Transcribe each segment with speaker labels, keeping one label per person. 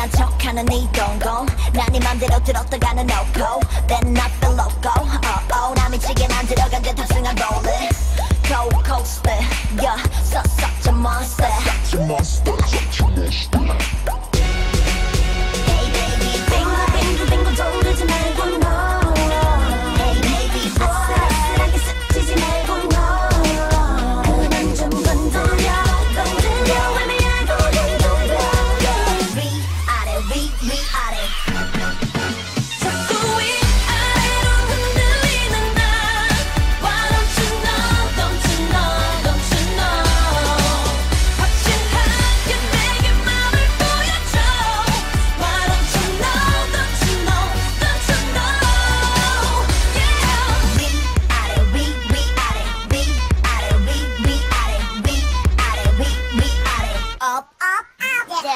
Speaker 1: 뻔한 척하는 이동공 난네 맘대로 들었다 가는 no-go Then not the loco oh oh 남이 찌게 만들어간 듯 탑승한 roller Cold coaster yeah such such a monster such a monster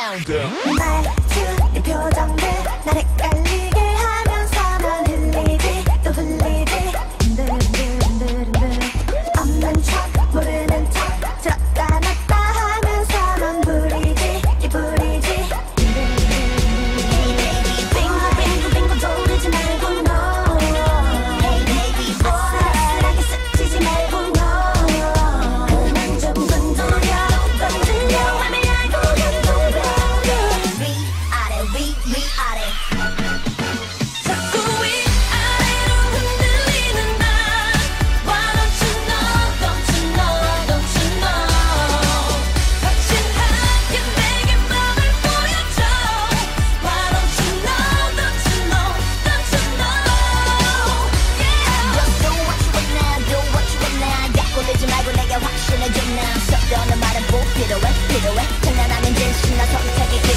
Speaker 1: down.
Speaker 2: down.
Speaker 1: 필요해 필요해 장난하면 진심나 성택의 길